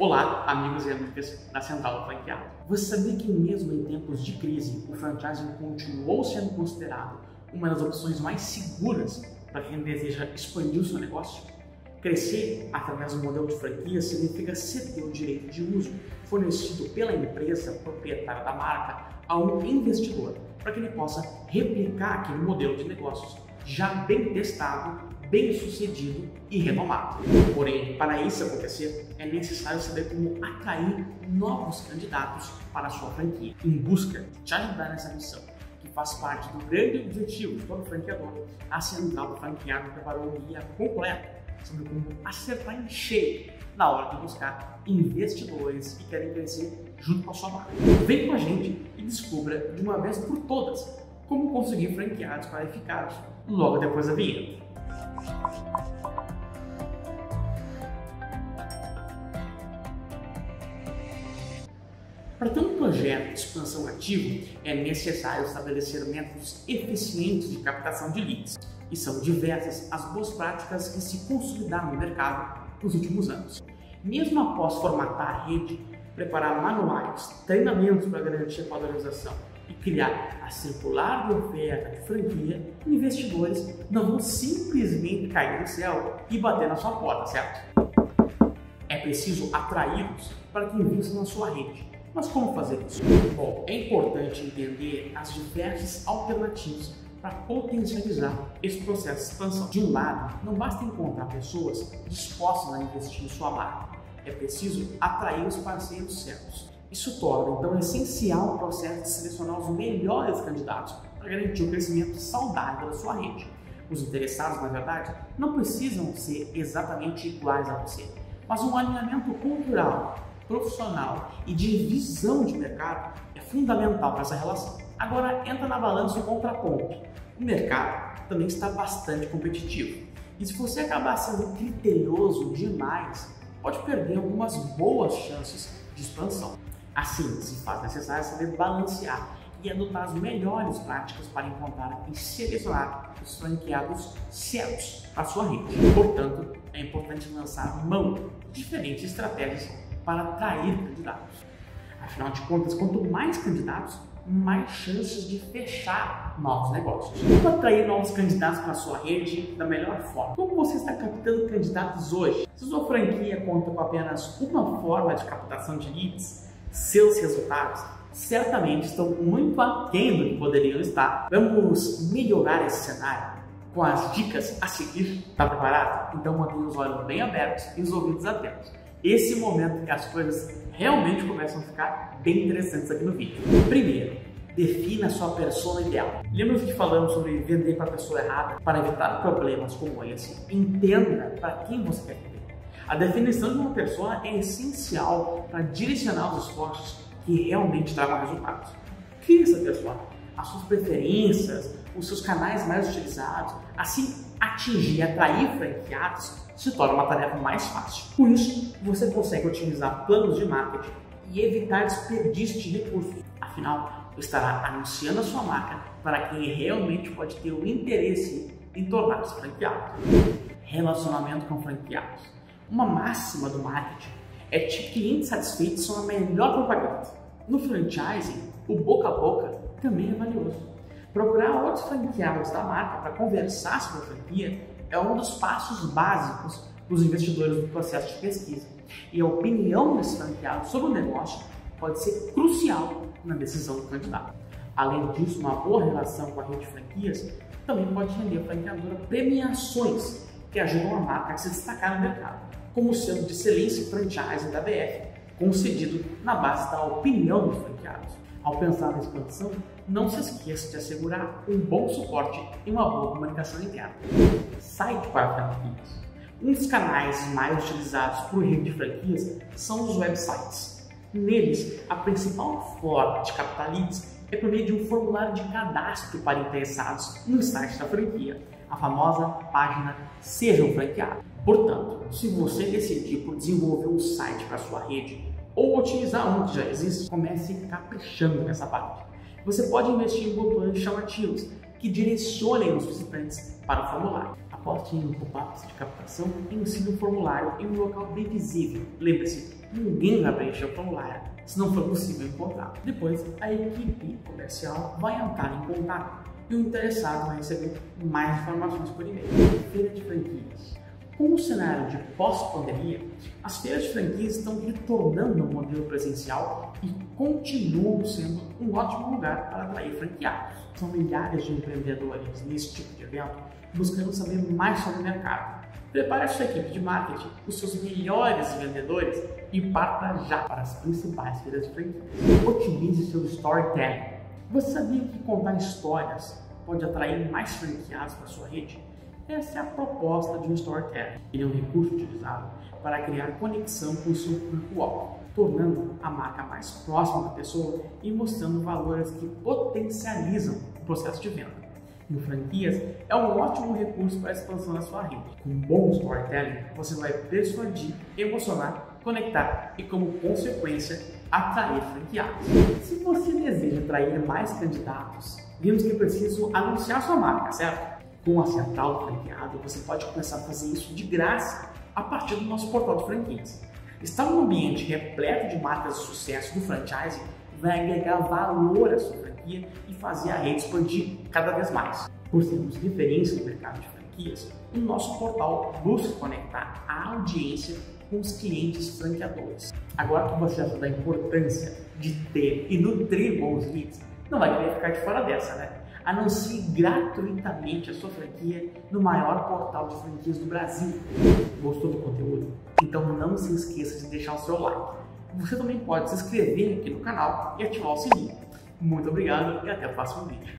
Olá, amigos e amigas da Central do Franqueado. Você sabia que mesmo em tempos de crise, o franchising continuou sendo considerado uma das opções mais seguras para quem deseja expandir o seu negócio? Crescer através do modelo de franquia significa ceder o direito de uso fornecido pela empresa proprietária da marca a um investidor, para que ele possa replicar aquele modelo de negócios já bem testado bem sucedido e renomado. Porém, para isso acontecer, é necessário saber como atrair novos candidatos para a sua franquia. Em busca de ajudar nessa missão, que faz parte do grande objetivo de todo franqueador, a Central do Franqueado preparou um guia completo sobre como acertar em cheio na hora de buscar investidores que querem crescer junto com a sua marca. Vem com a gente e descubra de uma vez por todas como conseguir franqueados qualificados logo depois da vinheta. Para ter um projeto de expansão ativo, é necessário estabelecer métodos eficientes de captação de leads. E são diversas as boas práticas que se consolidaram no mercado nos últimos anos. Mesmo após formatar a rede, preparar manuais, treinamentos para garantir a padronização e criar a circular de oferta de franquia, investidores não vão simplesmente cair do céu e bater na sua porta, certo? É preciso atraí-los para que invistam na sua rede. Mas como fazer isso? Bom, é importante entender as diversas alternativas para potencializar esse processo de expansão. De um lado, não basta encontrar pessoas dispostas a investir em sua marca, é preciso atrair os parceiros certos. Isso torna, então, essencial o processo de selecionar os melhores candidatos para garantir o crescimento saudável da sua rede. Os interessados, na verdade, não precisam ser exatamente iguais a você, mas um alinhamento cultural, profissional e de visão de mercado é fundamental para essa relação. Agora entra na balança o contraponto. O mercado também está bastante competitivo. E se você acabar sendo criterioso demais, pode perder algumas boas chances de expansão. Assim, se faz necessário saber balancear e adotar as melhores práticas para encontrar e selecionar os franqueados certos para sua rede. Portanto, é importante lançar mão de diferentes estratégias para atrair candidatos. Afinal de contas, quanto mais candidatos, mais chances de fechar novos negócios. Como atrair novos candidatos para sua rede da melhor forma? Como você está captando candidatos hoje? Se sua franquia conta com apenas uma forma de captação de leads, seus resultados certamente estão muito aquém do que poderiam estar. Vamos melhorar esse cenário com as dicas a seguir. Está preparado? Então mantenha os olhos bem abertos e os ouvidos atentos. Esse momento que as coisas realmente começam a ficar bem interessantes aqui no vídeo. Primeiro, defina a sua persona ideal. Lembra que falamos sobre vender para a pessoa errada? Para evitar problemas como esse, entenda para quem você quer vender. A definição de uma pessoa é essencial para direcionar os esforços que realmente tragam resultados. É essa pessoa? As suas preferências, os seus canais mais utilizados, assim atingir atrair franqueados se torna uma tarefa mais fácil. Com isso, você consegue otimizar planos de marketing e evitar desperdício de recursos. Afinal, estará anunciando a sua marca para quem realmente pode ter o interesse em tornar-se franqueado. Relacionamento com franqueados. Uma máxima do marketing é que clientes satisfeitos são a melhor propaganda. No franchising, o boca a boca também é valioso. Procurar outros franqueados da marca para conversar sobre a franquia é um dos passos básicos dos investidores do processo de pesquisa. E a opinião desses franqueados sobre o negócio pode ser crucial na decisão do candidato. Além disso, uma boa relação com a rede de franquias também pode render a franqueadora premiações que ajudam a marca a se destacar no mercado como selo de excelência franchise da BF, concedido na base da opinião dos franqueados. Ao pensar na expansão, não se esqueça de assegurar um bom suporte e uma boa comunicação interna. Site para franquias. Um dos canais mais utilizados por rede de franquias são os websites. Neles, a principal forma de captar leads é por meio de um formulário de cadastro para interessados no site da franquia, a famosa página Seja um Franqueado. Portanto, se você decidir por desenvolver um site para sua rede ou utilizar um que já existe, comece caprichando nessa parte. Você pode investir em botões chamativos que direcionem os visitantes para o formulário. Aposte em pop-ups de captação e ensine o formulário em um local bem visível. Lembre-se, ninguém vai preencher o formulário se não for possível encontrar. Depois, a equipe comercial vai entrar em contato e o interessado vai receber mais informações por e-mail. Feira de franquias. Com o cenário de pós-pandemia, as feiras de franquias estão retornando ao modelo presencial e continuam sendo um ótimo lugar para atrair franqueados. São milhares de empreendedores nesse tipo de evento buscando saber mais sobre o mercado. Prepare sua equipe de marketing, os seus melhores vendedores e parta já para as principais feiras de franquias. Otimize seu storytelling. Você sabia que contar histórias pode atrair mais franqueados para sua rede? Essa é a proposta de um storytelling. Ele é um recurso utilizado para criar conexão com o seu público-alvo, tornando a marca mais próxima da pessoa e mostrando valores que potencializam o processo de venda. E o franquias é um ótimo recurso para a expansão da sua rede. Com um bom storytelling, você vai persuadir, emocionar, conectar e, como consequência, atrair franqueados. Se você deseja atrair mais candidatos, vimos que é preciso anunciar sua marca, certo? Com a Central Franqueado, você pode começar a fazer isso de graça a partir do nosso portal de franquias. Estar num ambiente repleto de marcas de sucesso do franchising vai agregar valor à sua franquia e fazer a rede expandir cada vez mais. Por sermos referência no mercado de franquias, o nosso portal busca conectar a audiência com os clientes franqueadores. Agora que você já sabe da importância de ter e nutrir bons leads, não vai querer ficar de fora dessa, né? Anuncie gratuitamente a sua franquia no maior portal de franquias do Brasil. Gostou do conteúdo? Então não se esqueça de deixar o seu like. Você também pode se inscrever aqui no canal e ativar o sininho. Muito obrigado e até o próximo vídeo.